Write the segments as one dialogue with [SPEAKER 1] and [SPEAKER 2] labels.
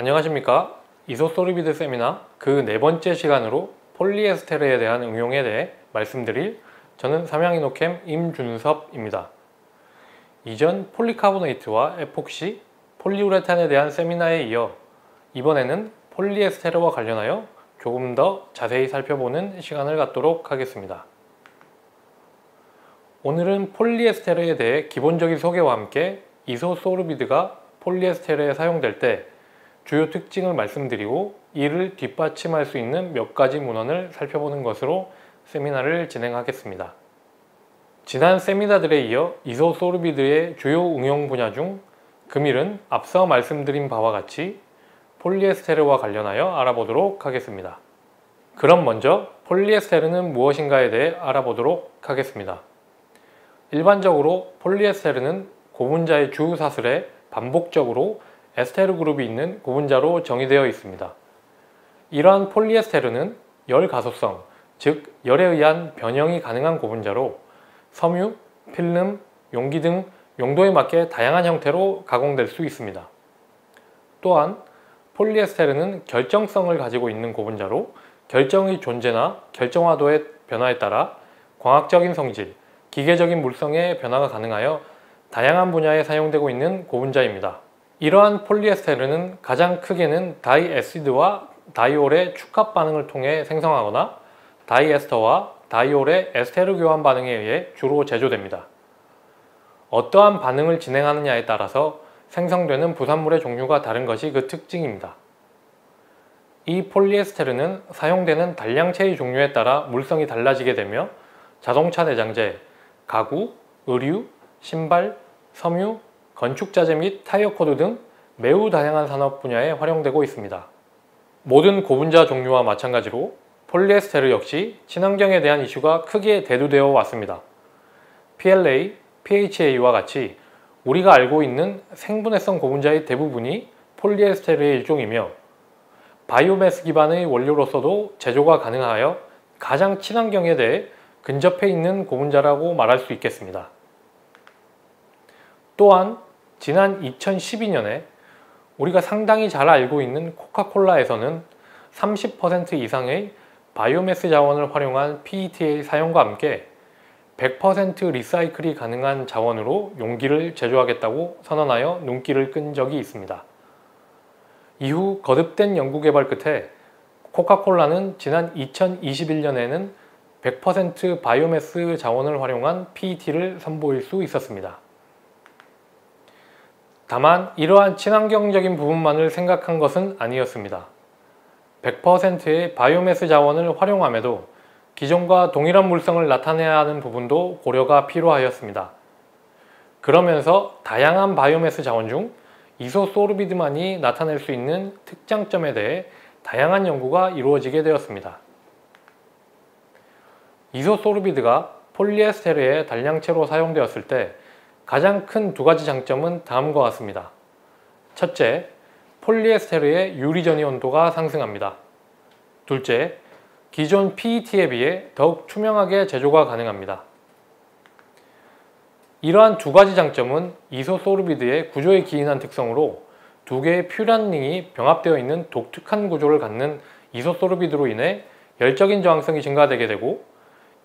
[SPEAKER 1] 안녕하십니까? isosorbide 세미나 그 네 번째 시간으로 폴리에스테르에 대한 응용에 대해 말씀드릴 저는 삼양이노켐 임준섭입니다. 이전 폴리카보네이트와 에폭시, 폴리우레탄에 대한 세미나에 이어 이번에는 폴리에스테르와 관련하여 조금 더 자세히 살펴보는 시간을 갖도록 하겠습니다. 오늘은 폴리에스테르에 대해 기본적인 소개와 함께 isosorbide가 폴리에스테르에 사용될 때 주요 특징을 말씀드리고 이를 뒷받침할 수 있는 몇 가지 문헌을 살펴보는 것으로 세미나를 진행하겠습니다. 지난 세미나들에 이어 이소소르비드의 주요 응용 분야 중 금일은 앞서 말씀드린 바와 같이 폴리에스테르와 관련하여 알아보도록 하겠습니다. 그럼 먼저 폴리에스테르는 무엇인가에 대해 알아보도록 하겠습니다. 일반적으로 폴리에스테르는 고분자의 주 사슬에 반복적으로 에스테르 그룹이 있는 고분자로 정의되어 있습니다. 이러한 폴리에스테르는 열 가소성, 즉 열에 의한 변형이 가능한 고분자로 섬유, 필름, 용기 등 용도에 맞게 다양한 형태로 가공될 수 있습니다. 또한 폴리에스테르는 결정성을 가지고 있는 고분자로 결정의 존재나 결정화도의 변화에 따라 광학적인 성질, 기계적인 물성의 변화가 가능하여 다양한 분야에 사용되고 있는 고분자입니다. 이러한 폴리에스테르는 가장 크게는 다이에시드와 다이올의 축합 반응을 통해 생성하거나 다이에스터와 다이올의 에스테르 교환 반응에 의해 주로 제조됩니다. 어떠한 반응을 진행하느냐에 따라서 생성되는 부산물의 종류가 다른 것이 그 특징입니다. 이 폴리에스테르는 사용되는 단량체의 종류에 따라 물성이 달라지게 되며 자동차 내장재, 가구, 의류, 신발, 섬유, 건축자재 및 타이어 코드 등 매우 다양한 산업 분야에 활용되고 있습니다. 모든 고분자 종류와 마찬가지로 폴리에스테르 역시 친환경에 대한 이슈가 크게 대두되어 왔습니다. PLA, PHA와 같이 우리가 알고 있는 생분해성 고분자의 대부분이 폴리에스테르의 일종이며 바이오매스 기반의 원료로서도 제조가 가능하여 가장 친환경에 대해 근접해 있는 고분자라고 말할 수 있겠습니다. 또한 지난 2012년에 우리가 상당히 잘 알고 있는 코카콜라에서는 30% 이상의 바이오매스 자원을 활용한 PET의 사용과 함께 100% 리사이클이 가능한 자원으로 용기를 제조하겠다고 선언하여 눈길을 끈 적이 있습니다. 이후 거듭된 연구개발 끝에 코카콜라는 지난 2021년에는 100% 바이오매스 자원을 활용한 PET를 선보일 수 있었습니다. 다만 이러한 친환경적인 부분만을 생각한 것은 아니었습니다. 100%의 바이오매스 자원을 활용함에도 기존과 동일한 물성을 나타내야 하는 부분도 고려가 필요하였습니다. 그러면서 다양한 바이오매스 자원 중 이소소르비드만이 나타낼 수 있는 특장점에 대해 다양한 연구가 이루어지게 되었습니다. 이소소르비드가 폴리에스테르의 단량체로 사용되었을 때 가장 큰 두 가지 장점은 다음과 같습니다. 첫째, 폴리에스테르의 유리전이 온도가 상승합니다. 둘째, 기존 PET에 비해 더욱 투명하게 제조가 가능합니다. 이러한 두 가지 장점은 이소소르비드의 구조에 기인한 특성으로 두 개의 퓨란링이 병합되어 있는 독특한 구조를 갖는 이소소르비드로 인해 열적인 저항성이 증가되게 되고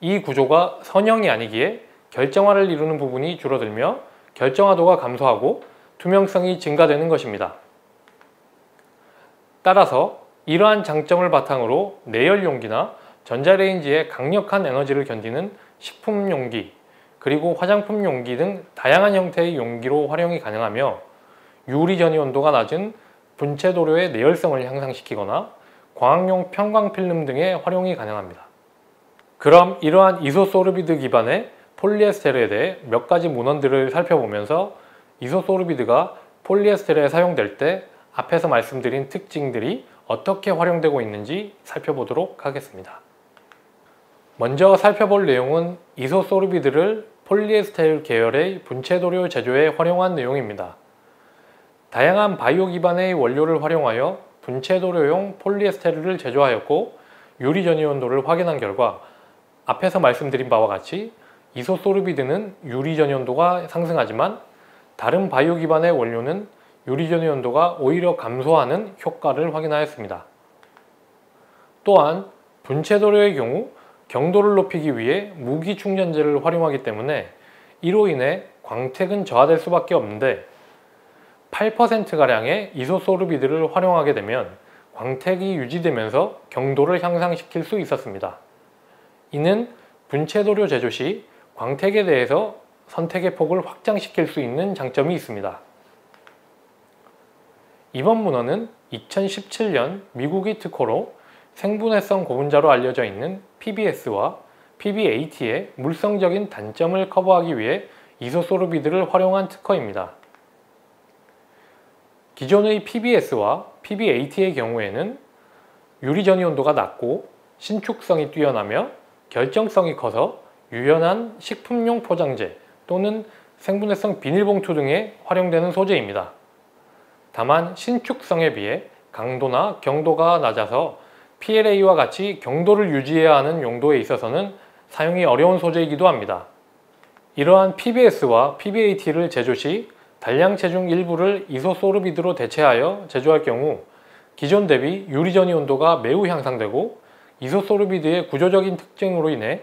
[SPEAKER 1] 이 구조가 선형이 아니기에 결정화를 이루는 부분이 줄어들며 결정화도가 감소하고 투명성이 증가되는 것입니다. 따라서 이러한 장점을 바탕으로 내열 용기나 전자레인지의 강력한 에너지를 견디는 식품 용기, 그리고 화장품 용기 등 다양한 형태의 용기로 활용이 가능하며 유리 전이 온도가 낮은 분체 도료의 내열성을 향상시키거나 광학용 편광 필름 등의 활용이 가능합니다. 그럼 이러한 이소소르비드 기반의 폴리에스테르에 대해 몇 가지 문헌들을 살펴보면서 이소소르비드가 폴리에스테르에 사용될 때 앞에서 말씀드린 특징들이 어떻게 활용되고 있는지 살펴보도록 하겠습니다. 먼저 살펴볼 내용은 이소소르비드를 폴리에스테르 계열의 분체도료 제조에 활용한 내용입니다. 다양한 바이오 기반의 원료를 활용하여 분체도료용 폴리에스테르를 제조하였고 유리 전이 온도를 확인한 결과 앞에서 말씀드린 바와 같이 이소소르비드는 유리 전 연도가 상승하지만 다른 바이오 기반의 원료는 유리전의 온도가 오히려 감소하는 효과를 확인하였습니다. 또한 분체도료의 경우 경도를 높이기 위해 무기 충전재를 활용하기 때문에 이로 인해 광택은 저하될 수밖에 없는데 8%가량의 이소소르비드를 활용하게 되면 광택이 유지되면서 경도를 향상시킬 수 있었습니다. 이는 분체도료 제조 시 광택에 대해서 선택의 폭을 확장시킬 수 있는 장점이 있습니다. 이번 문헌은 2017년 미국이 특허로 생분해성 고분자로 알려져 있는 PBS와 PBAT의 물성적인 단점을 커버하기 위해 이소소르비드를 활용한 특허입니다. 기존의 PBS와 PBAT의 경우에는 유리전이 온도가 낮고 신축성이 뛰어나며 결정성이 커서 유연한 식품용 포장재 또는 생분해성 비닐봉투 등에 활용되는 소재입니다. 다만 신축성에 비해 강도나 경도가 낮아서 PLA와 같이 경도를 유지해야 하는 용도에 있어서는 사용이 어려운 소재이기도 합니다. 이러한 PBS와 PBAT를 제조 시 단량 체중 일부를 이소소르비드로 대체하여 제조할 경우 기존 대비 유리전이 온도가 매우 향상되고 이소소르비드의 구조적인 특징으로 인해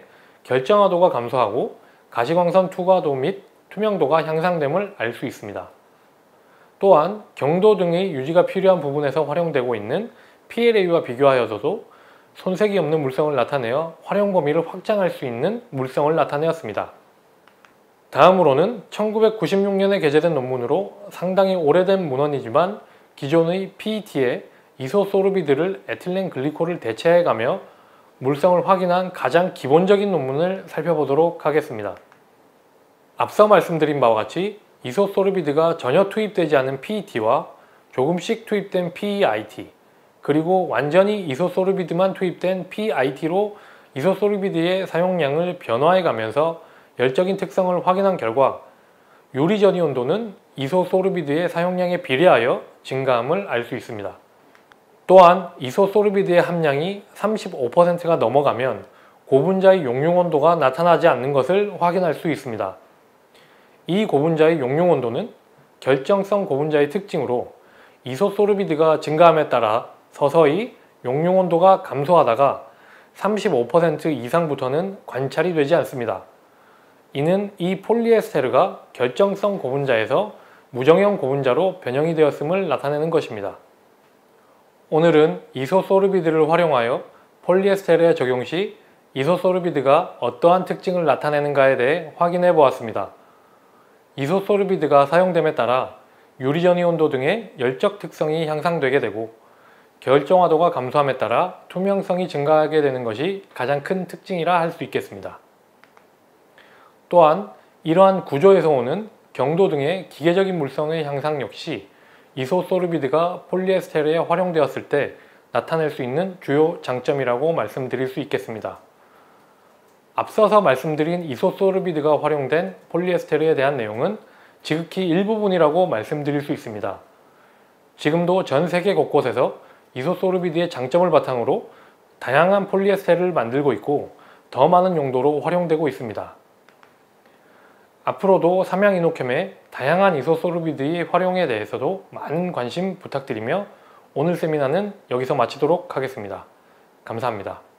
[SPEAKER 1] 결정화도가 감소하고 가시광선 투과도 및 투명도가 향상됨을 알 수 있습니다. 또한 경도 등의 유지가 필요한 부분에서 활용되고 있는 PLA와 비교하여서도 손색이 없는 물성을 나타내어 활용 범위를 확장할 수 있는 물성을 나타내었습니다. 다음으로는 1996년에 게재된 논문으로 상당히 오래된 문헌이지만 기존의 PET에 이소소르비드를 에틸렌 글리콜을 대체해가며 물성을 확인한 가장 기본적인 논문을 살펴보도록 하겠습니다. 앞서 말씀드린 바와 같이 이소소르비드가 전혀 투입되지 않은 PET와 조금씩 투입된 PEIT 그리고 완전히 이소소르비드만 투입된 PIT로 이소소르비드의 사용량을 변화해 가면서 열적인 특성을 확인한 결과 유리전이 온도는 이소소르비드의 사용량에 비례하여 증가함을 알 수 있습니다. 또한 이소소르비드의 함량이 35%가 넘어가면 고분자의 용융 온도가 나타나지 않는 것을 확인할 수 있습니다. 이 고분자의 용융 온도는 결정성 고분자의 특징으로 이소소르비드가 증가함에 따라 서서히 용융 온도가 감소하다가 35% 이상부터는 관찰이 되지 않습니다. 이는 이 폴리에스테르가 결정성 고분자에서 무정형 고분자로 변형이 되었음을 나타내는 것입니다. 오늘은 이소소르비드를 활용하여 폴리에스테르에 적용 시 이소소르비드가 어떠한 특징을 나타내는가에 대해 확인해 보았습니다. 이소소르비드가 사용됨에 따라 유리전이 온도 등의 열적 특성이 향상되게 되고 결정화도가 감소함에 따라 투명성이 증가하게 되는 것이 가장 큰 특징이라 할 수 있겠습니다. 또한 이러한 구조에서 오는 경도 등의 기계적인 물성의 향상 역시 이소소르비드가 폴리에스테르에 활용되었을 때 나타낼 수 있는 주요 장점이라고 말씀드릴 수 있겠습니다. 앞서서 말씀드린 이소소르비드가 활용된 폴리에스테르에 대한 내용은 지극히 일부분이라고 말씀드릴 수 있습니다. 지금도 전 세계 곳곳에서 이소소르비드의 장점을 바탕으로 다양한 폴리에스테르를 만들고 있고 더 많은 용도로 활용되고 있습니다. 앞으로도 삼양이노캠의 다양한 이소소르비드의 활용에 대해서도 많은 관심 부탁드리며 오늘 세미나는 여기서 마치도록 하겠습니다. 감사합니다.